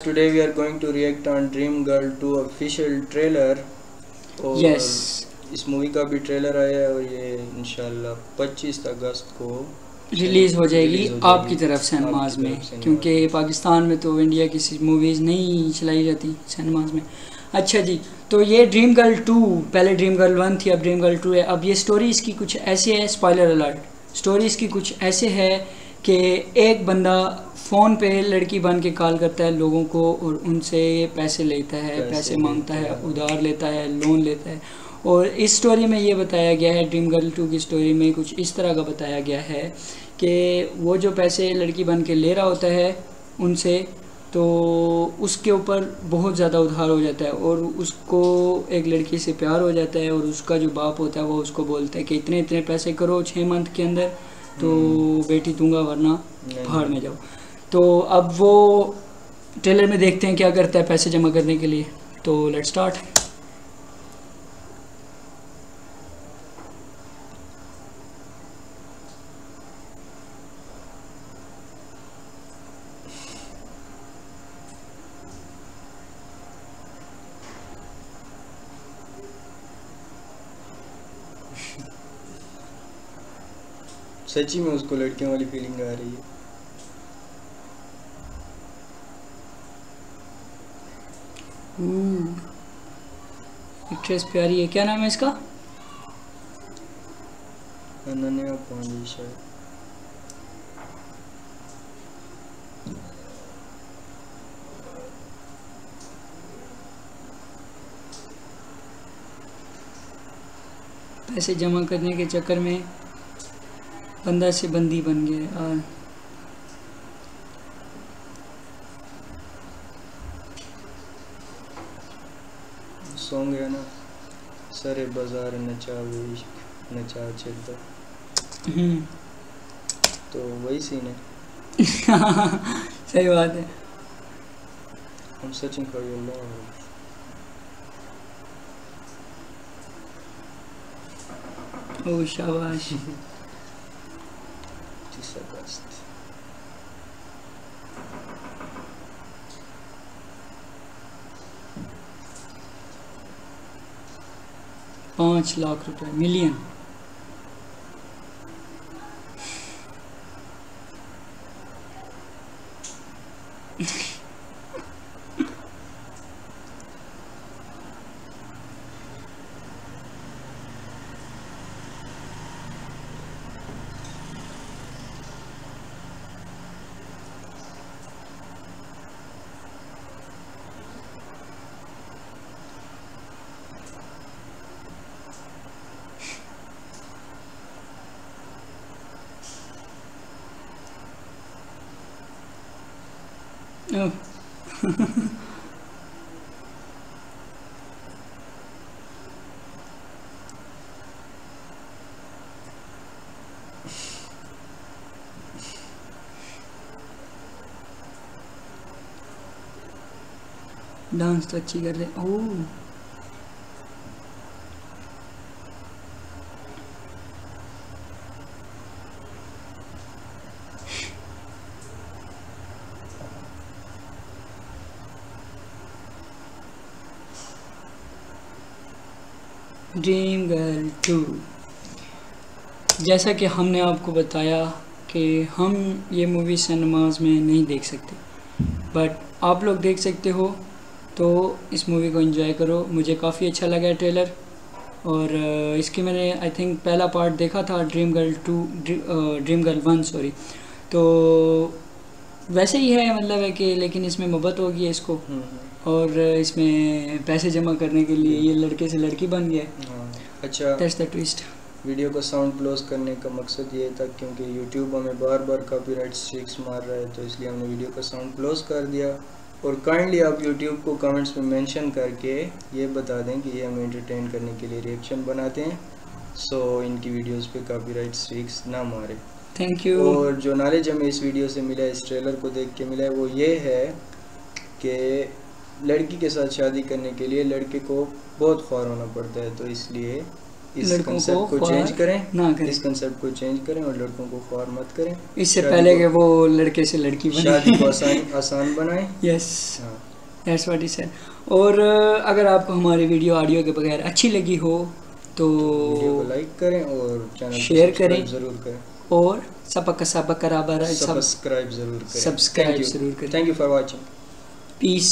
Today we are going to react on Dream Girl 2 official trailer. और Yes. इस movie का भी trailer आया है और ये इंशाल्लाह 25 अगस्त को रिलीज़ हो जाएगी आपकी तरफ़ सिनेमाज में क्योंकि पाकिस्तान में तो इंडिया की मूवीज़ नहीं चलाई जाती सिनेमाज में। अच्छा जी तो ये ड्रीम गर्ल टू पहले ड्रीम गर्ल वन थी अब ड्रीम गर्ल टू है। अब ये स्टोरी इसकी कुछ ऐसे है स्पॉइलर अलर्ट स्टोरी इसकी कुछ ऐसे है कि एक बंदा फ़ोन पे लड़की बन के कॉल करता है लोगों को और उनसे पैसे लेता है पैसे पैसे माँगता है। उधार लेता है लोन लेता है और इस स्टोरी में ये बताया गया है ड्रीम गर्ल टू की स्टोरी में कुछ इस तरह का बताया गया है कि वो जो पैसे लड़की बन के ले रहा होता है उनसे तो उसके ऊपर बहुत ज़्यादा उधार हो जाता है और उसको एक लड़की से प्यार हो जाता है और उसका जो बाप होता है वो उसको बोलता है कि इतने इतने पैसे करो छः मंथ के अंदर तो बेटी दूँगा वरना बाहर में जाओ तो अब वो ट्रेलर में देखते हैं क्या करता है पैसे जमा करने के लिए तो लेट स्टार्ट सच्ची में उसको लड़कियों वाली फीलिंग आ रही है। एक्ट्रेस प्यारी है। क्या नाम है इसका? अनन्या पांडे शायद। पैसे जमा करने के चक्कर में बंदा से बंदी बन है और सॉन्ग है ना सरे बाज़ार नचा इश्क नचा चलता। हम्म, तो वही सीन है। सही बात है। I'm searching for your love ओ शाबाश। 30 अगस्त पाँच लाख रुपए मिलियन ओह डांस तो अच्छी कर रहे ओह ड्रीम गर्ल टू जैसा कि हमने आपको बताया कि हम ये मूवी सिनेमाज में नहीं देख सकते। बट आप लोग देख सकते हो तो इस मूवी को एंजॉय करो। मुझे काफ़ी अच्छा लगा ट्रेलर और इसकी मैंने आई थिंक पहला पार्ट देखा था dream girl two dream girl one sorry तो वैसे ही है मतलब है कि लेकिन इसमें मोहब्बत होगी है इसको और इसमें पैसे जमा करने के लिए ये लड़के से लड़की बन गया हाँ अच्छा। दैट्स द ट्विस्ट वीडियो को साउंड क्लोज करने का मकसद ये था क्योंकि यूट्यूब हमें बार बार कॉपीराइट स्ट्रिक्स मार रहा है तो इसलिए हमने वीडियो का साउंड क्लोज कर दिया। और काइंडली आप यूट्यूब को कमेंट्स में मेंशन करके ये बता दें कि ये हमें एंटरटेन करने के लिए रिएक्शन बनाते हैं। सो इनकी वीडियोस पे कॉपीराइट स्ट्रिक्स ना मारे। थैंक यू और जो नॉलेज हमें इस वीडियो से मिला इस ट्रेलर को देख के मिला है वो ये है कि लड़की के साथ शादी करने के लिए लड़के को बहुत ख्वार होना पड़ता है तो इसलिए इस कंसेप्ट को को चेंज करें ना करें। इस कंसेप्ट को चेंज करें और लड़कों को ख्वार मत करें। इससे पहले को- वो लड़के से लड़की बने। शादी को आसान आसान बनाएँ। Yes that's what he said और अगर आपको हमारी वीडियो ऑडियो के बगैर अच्छी लगी हो तो वीडियो लाइक करें और चैनल शेयर करें। ज़रूर करें। और सबक सबक सब्सक्राइब ज़रूर करें। सब्सक्राइब ज़रूर करें। Thank you for watching peace